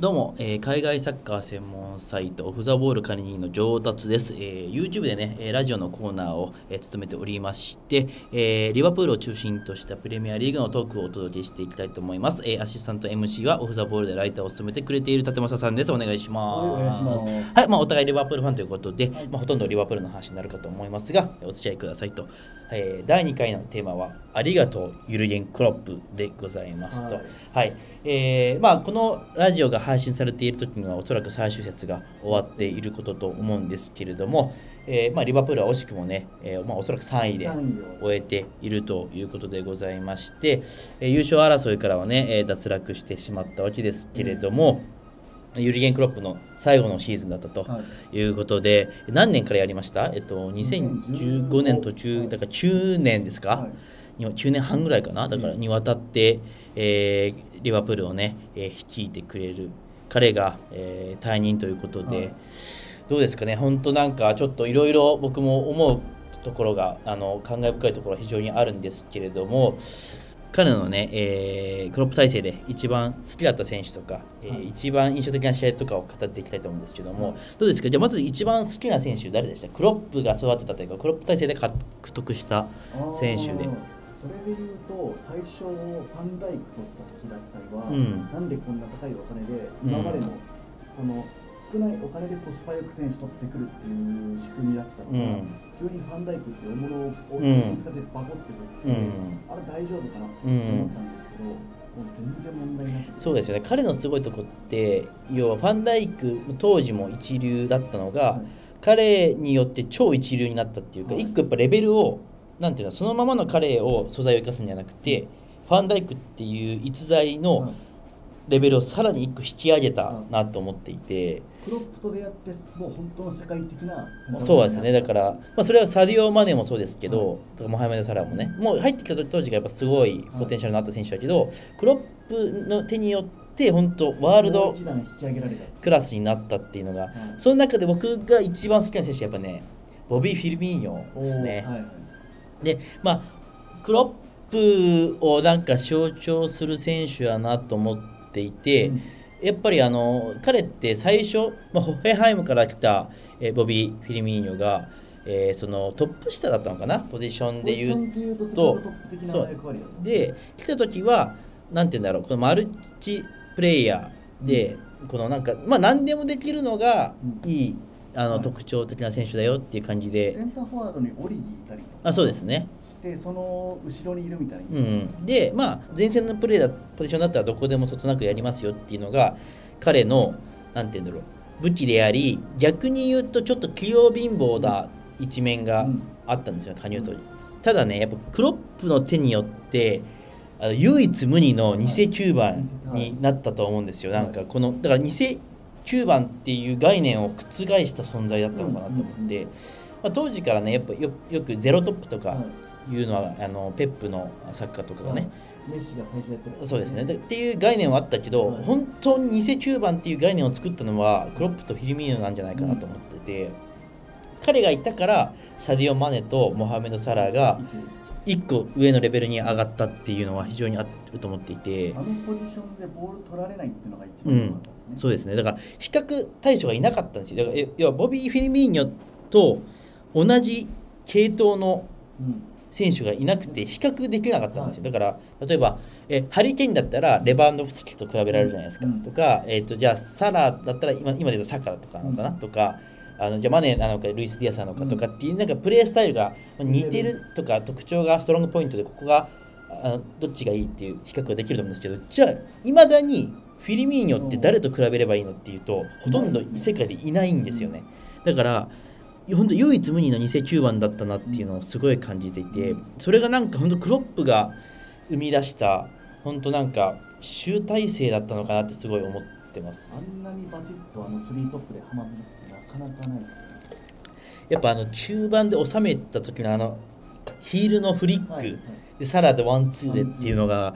どうも、えー海外サッカー専門サイトオフ・ザ・ボール管理人の上達です、えー YouTube でね、えーラジオのコーナーを、えー務めておりまして、えーリバプールを中心としたプレミアリーグのトークをお届けしていきたいと思います、えーアシスタント MC はオフ・ザ・ボールでライターを務めてくれている立正さんです。お願いします。はいお願いします。はい、まあ、お互いリバプールファンということで、まあ、ほとんどリバプールの話になるかと思いますがお付き合いくださいと、えー第2回のテーマは「ありがとうユルゲン・クロップ」でございますと、はい。はい。えーまあ、このラジオが配信されている時にはおそらく最終節が終わっていることと思うんですけれども、えーまあ、リバプールは惜しくもね、えーまあ、おそらく3位で3位を。終えているということでございまして、えー優勝争いからはね、えー脱落してしまったわけですけれども、ユリゲン・クロップの最後のシーズンだったとはい。いうことで、何年からやりました？えっと、2015年途中、だから9年ですか、はい。に9年半ぐらいかな、だからにわたって、えーリバプールをね、えー率いてくれる。彼が、えー退任ということで、はい。どうですかね、本当なんかちょっといろいろ僕も思うところがあの感慨深いところは非常にあるんですけれども、彼のね、えークロップ体制で一番好きだった選手とか、えーはい。一番印象的な試合とかを語っていきたいと思うんですけども、どうですか、じゃあまず一番好きな選手、誰でした？クロップが育てたというか、クロップ体制で獲得した選手でそれで言うと最初ファンダイク取った時だったりは、うん。なんでこんな高いお金でうん。今までのその少ないお金でコスパよく選手取ってくるっていう仕組みだったのが、うん。急にファンダイクっていう大物をうん。使ってバコってくるって、うん。あれ大丈夫かなってうん思ったんですけど、もう全然問題なくて。そうですよね。彼のすごいとこって要はファンダイク当時も一流だったのが、はい。彼によって超一流になったっていうか、はい。一個やっぱレベルをなんていうのそのままの彼を素材を生かすんじゃなくてファンダイクっていう逸材はのいレベルをさらに一個引き上げたなと思っていて、クロップと出会ってもう本当の世界的なそうですね。だから、まあ、それはサディオ・マネもそうですけど、はいとかモハメド・サラもね。もう入ってきた当時がやっぱすごいポテンシャルのあった選手だけど、クロップの手によって本当ワールドクラスになったっていうのが、いその中で僕が一番好きな選手はやっぱねボビー・フィルミーニョですね。はいはいでまあクロップをなんか象徴する選手やなと思っていて、うん。やっぱりあの彼って最初、まあ、ホッヘンハイムから来た、えーボビー・フィルミーニョが、えーそのトップ下だったのかな？ポジションで言うと。で来た時はなんて言うんだろう？このマルチプレイヤーで、このなんかまあ何でもできるのがうん。いい、あのはい。特徴的な選手だよっていう感じで。センターフォワードにオリギいたりとかあそうですね。してその後ろにいるみたいな、うん、で、まあ、前線のプレーだポジションだったらどこでもそつなくやりますよっていうのが彼のなんて言うんだろう武器であり逆に言うとちょっと器用貧乏な一面があったんですよ加入当時ただねやっぱクロップの手によってあの唯一無二の偽9番になったと思うんですよ、はいなんかこのだから偽9番っていう概念を覆した存在だったのかなと思って、うんまあ、当時からねやっぱよよくゼロトップとか、はい。いうのはあのペップのサッカーとかがね、メッシが最初やってる。そうですね。でっていう概念はあったけど、はい。本当に偽9番っていう概念を作ったのはクロップとフィルミーノなんじゃないかなと思ってて、彼がいたからサディオ・マネとモハメド・サラが1個上のレベルに上がったっていうのは非常にあると思っていて。あのポジションでボール取られないっていうのが一うん番良かったですね、そうですね。だから比較対象がいなかったんですよ。だからえ要はボビー・フィルミーニョと同じ系統のうん。選手がいなくて比較できなかったんですよ。だから例えばえハリケーンだったらレバンドフスキと比べられるじゃないですか、うん。とか、えー、とじゃあサラだったら今今で言うとサッカーとかなのかな、うん。とかあのじゃあマネーなのかルイス・ディアスなのかとかっていうなんかプレースタイルが似てるとか特徴がストロングポイントでここがあのどっちがいいっていう比較ができると思うんですけどじゃあいまだにフィリミーニョって誰と比べればいいのっていうとほとんど世界でいないんですよね。だから本当唯一無二の偽9番だったなっていうのをすごい感じていてそれがなんか本当クロップが生み出した本当なんか集大成だったのかなってすごい思ってます。あんなにバチッとあのスリートップでハマるのってなかなかないですよね。やっぱあの中盤で収めた時のあのヒールのフリック、はいはい。でサラでワンツーでっていうのが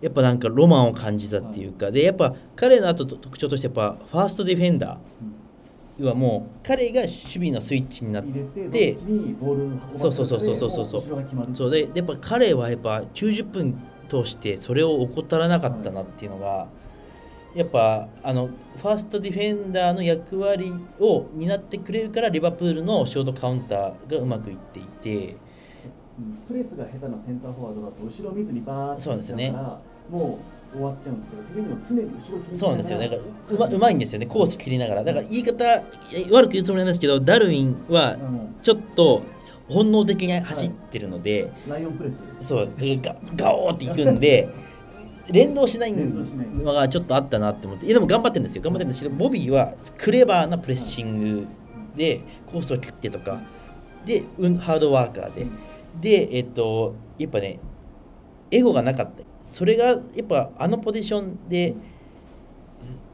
やっぱなんかロマンを感じたっていうか。でやっぱ彼のあと特徴としてやっぱファーストディフェンダー。うんはもう彼が守備のスイッチになってそうそうそうそうそうそうそう。でやっぱ彼はやっぱ90分通してそれを怠らなかったなっていうのが、やっぱあのファーストディフェンダーの役割を担ってくれるからリバプールのショートカウンターがうまくいっていて。うんプレスが下手なセンターフォワードだと後ろ見ずにバーッとそうですね行っちゃうからもう終わっちゃうんですけどフィルミーノ常に後ろ気にしそうなんですよ。ねだら。からうまうまいんですよね。コース切りながら。だから言い方悪く言うつもりなんですけどダルウィンはちょっと本能的に走ってるので、ライオンプレスそう。ガガオーっていくんで連動しないのがちょっとあったなって思って。でも頑張ってるんですよ。頑張ってるんですけどボビーはクレバーなプレッシングでコースを切ってとか。で、うん、ハードワーカーで。でえっとやっぱねエゴがなかった。それがやっぱあのポジションで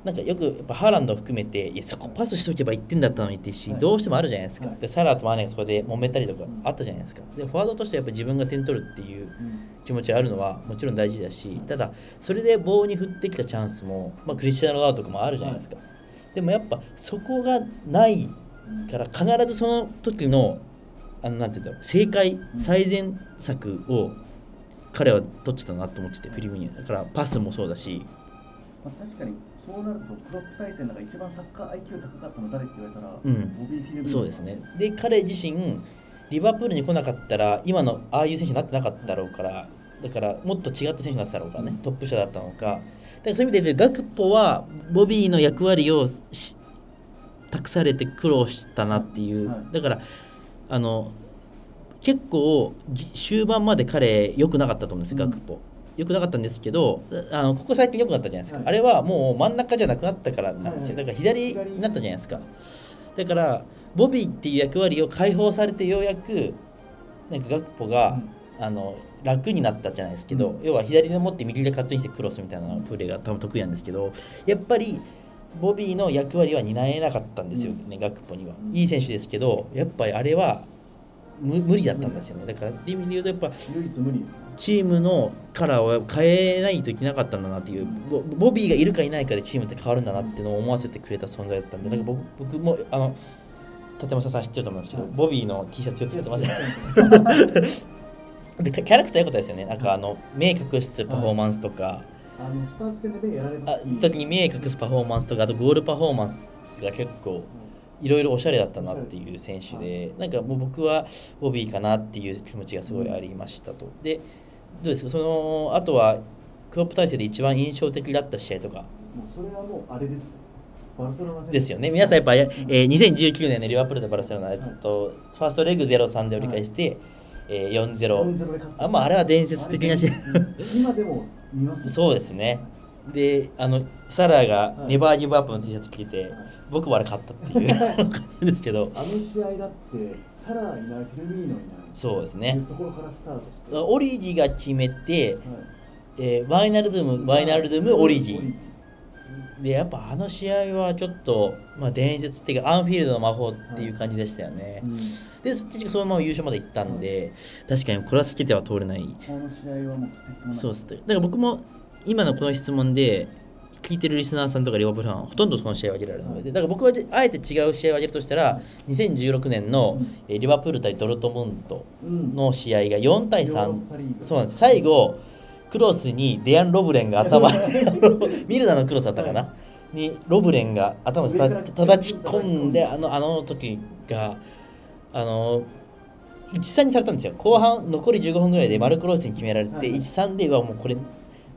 なんかよくやっぱハーランドを含めていやそこパスしとけば1点だったのにっていうシーンはい。どうしてもあるじゃないですか、はい。でサラーとマーネがそこで揉めたりとかうんあったじゃないですか。でフォワードとしてはやっぱ自分が点取るっていううん。気持ちがあるのはもちろん大事だしただそれで棒に振ってきたチャンスも、まあ、クリスチャン・ロナウドとかもあるじゃないですか、でもやっぱそこがないから必ずその時のあのなんていうんだろう正解うん。最善策を彼は取ってたなと思っててフィリミーニだからパスもそうだし。まあ、確かにそうなるとクロップ対戦の中で一番サッカー IQ 高かったの誰って言われたら、うん。ボビー・フィルそうですね。で彼自身リバプールに来なかったら今のああいう選手になってなかっただろうからだからもっと違った選手になってただろうからね、うん。トップ下だったのか。だからそういう意味でガクポはボビーの役割をし託されて苦労したなっていう、はい。だからあの結構ぎ終盤まで彼良くなかったと思うんですよ、うん。ガクポ良くなかったんですけどあのここ最近良くなったじゃないですか、はい。あれはもう真ん中じゃなくなったからなんですよ、はいはい。だから左になったじゃないですか。だからボビーっていう役割を解放されてようやくなんかガクポが、あの楽になったじゃないですけど、うん。要は左で持って右でカットインしてクロスみたいなプレーが多分得意なんですけどやっぱりボビーの役割は担えなかったんですよね、ガクポには。うん。いい選手ですけどやっぱりあれは無無理だったんですよね。だからっていう意味で言うとやっぱチームのカラーを変えないといけなかったんだなっていうボボビーがいるかいないかでチームって変わるんだなっていうのを思わせてくれた存在だったんでなんか僕僕もあの立山さん知ってると思うんですけど、はい。ボビーの T シャツよく着てます でキャラクター良かったですよね。なんかあの目隠すパフォーマンスとか、あのスターツ戦で目やられたあ時に目隠すパフォーマンスとかあとゴールパフォーマンスが結構いろいろおしゃれだったなっていう選手でなんかもう僕はボビーかなっていう気持ちがすごいありましたと。でどうですか？そのあとはクロップ体制で一番印象的だった試合とか。もうそれはもうあれです。バルセロナ戦。ですよね。皆さんやっぱ、えー2019年のリバプールとバルセロナでずっとファーストレグ0-3で折り返して、えー4-0 4-0で勝った。あまああれは伝説的な試合。今でも見ますそうですね。であのサラがはい。ネバーギブアップの T シャツ着て、はい僕はあれ買ったっていう。感 じですけど。あの試合だってサラーいないフィルミーノいないそうですね。っていうところからスタートして、オリギが決めて、はい。えーワイナルドゥームワイナルドゥームオリギオリでやっぱあの試合はちょっと、まあ、伝説的アンフィールドの魔法っていう感じでしたよね、うん。でそっちがそのまま優勝まで行ったんで、確かにこれは避けては通れない。この試合はもうとてつもない。そうです。だから僕も今のこの質問で聞いてるリスナーさんとかリバプールファンはほとんどその試合を挙げられるので、だから僕はあえて違う試合を挙げるとしたら2016年のうん。えーリバプール対ドルトムントうんの試合が4対ヨーロッパリー3グ。そうなんです。最後クロスにデアン・ロブレンが頭 ミルナのクロスだったかな、にロブレンが頭をた上から叩き込んであのあの時があの1-3にされたんですよ。後半残り15分ぐらいでマルクロースに決められて、はい1-3ではもうこれ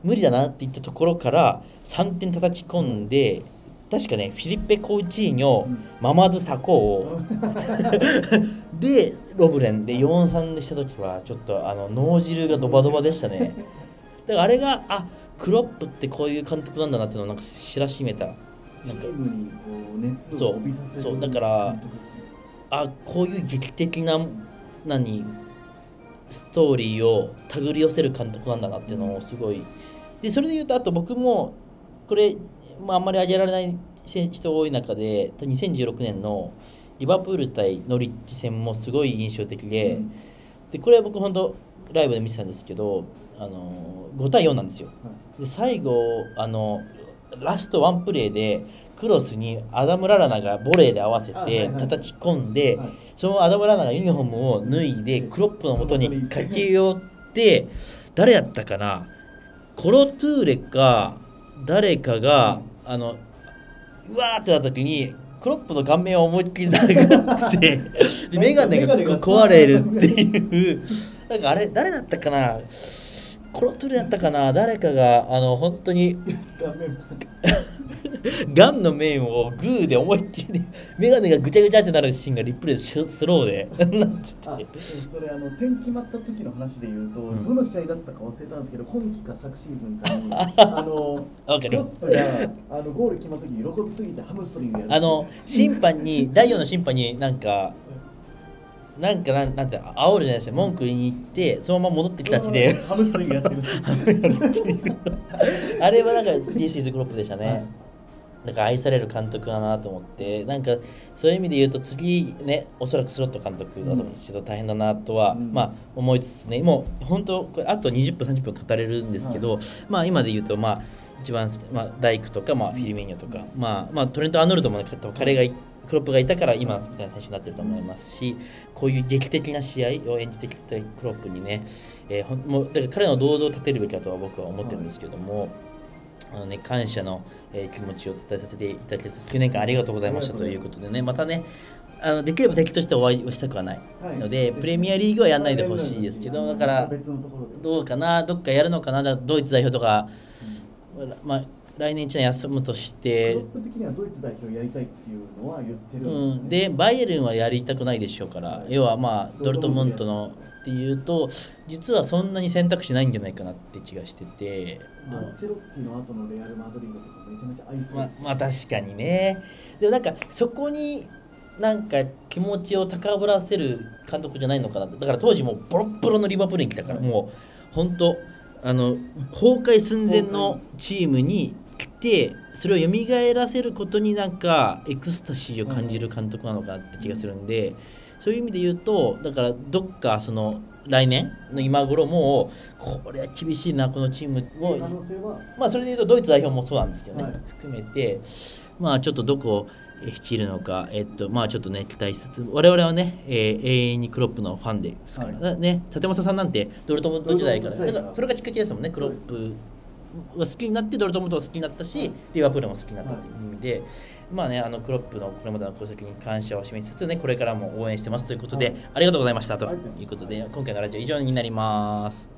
無理だなって言ったところから3点叩き込んで、確かねフィリッペ・コーチーニョ、うんママドゥ・サコー、でロブレンで4-3でした時はちょっとあの脳汁がドバドバでしたね。だからあれがあクロップってこういう監督なんだなっていうのをなんか知らしめた。なんかそうそうだからあこういう劇的な何ストーリーを手繰り寄せる監督なんだなっていうのをすごいでそれで言うとあと僕もこれ、まあ、あんまり挙げられない人多い中で2016年のリバプール対ノリッチ戦もすごい印象的で、うん。でこれは僕本当ライブで見てたんですけどあの5対4なんですよ。はい。で最後あのラストワンプレーでクロスにアダム・ララナがボレーで合わせて叩き込んで、はい。そのアダム・ララナがユニフォームを脱いでクロップの元に駆け寄って誰やったかな？コロトゥーレか誰かがあのうわーってなった時にクロップの顔面を思いっきり殴って で眼鏡が壊れるっていう。なんかあれ誰だったかな？コロトゥルだったかな？誰かがあの本当に 顔面 ガンの面をグーで思いっきり眼鏡がぐちゃぐちゃってなるシーンがリプレイでスローで なって。あてそれあの点決まった時の話で言うと、ん。どの試合だったか忘れたんですけど今季か昨シーズンかに あのップがあのゴール決まった時喜びすぎてハムストリングやるあの審判に第4の審判になんかなんかなんなんて煽るじゃないですか文句言いに行ってそのまま戻ってきたしで。ハムストリングやってるあれはなんか This is グロップでしたね、はいなんか愛される監督だなと思ってなんかそういう意味で言うと次ねおそらくスロット監督だと思うんですけど大変だなとは、うん。まあ思いつつねもう本当これあと20分30分語れるんですけど、まあ今で言うとまあ一番まあ、ダイクとか、まあ、フィリミーニョとか、まあまあ、トレント・アーノルドもね彼がいクロップがいたから今みたいな選手になってると思いますしこういう劇的な試合を演じてきたクロップにね、えーもうだから彼の堂々を立てるべきだとは僕は思ってるんですけども、あのね、感謝の、えー気持ちを伝えさせていただきます9年間ありがとうございましたということでねまたねあのできれば敵としてお会いをしたくはないので、プレミアリーグはやらないでほしいですけどだから別のところで。どうかなどっかやるのかなドイツ代表とか、まあ、来年1年休むとしクてロッ、プ的にはドイツ代表やりたいっていうのは言ってるうん。ん、でバイエルンはやりたくないでしょうから、はい要はまあドルトムントのっていうと実はそんなに選択肢ないんじゃないかなって気がしてて。アンチェロッティの後のレアル・マドリードとかめちゃめちゃ合いそうまあです、まあ確かにね。でもなんかそこになんか気持ちを高ぶらせる監督じゃないのかな。だから当時もうボロッボロのリバプールに来たから、はい。もう本当あの崩壊寸前のチームに来てそれを蘇らせることになんかエクスタシーを感じる監督なのかなって気がするんで、そういう意味で言うとだからどっかその来年の今頃もうこれは厳しいなこのチームも可能性はまあそれでいうとドイツ代表もそうなんですけどね、はい。含めてまあちょっとどこをえー率いるのか、えっとまあちょっとね期待しつつ我々はね、えー永遠にクロップのファンですから、はい。だね立正さんなんてドルトムント時代から。ドルトムント時代から。だからそれがきっかけですもんねクロップが好きになってドルトムントを好きになったし、リバプールも好きになったという意味で、まあねあのクロップのこれまでの功績に感謝を示しつつねこれからも応援してますということで、はい。ありがとうございましたとはいいうことで今回のラジオ以上になります。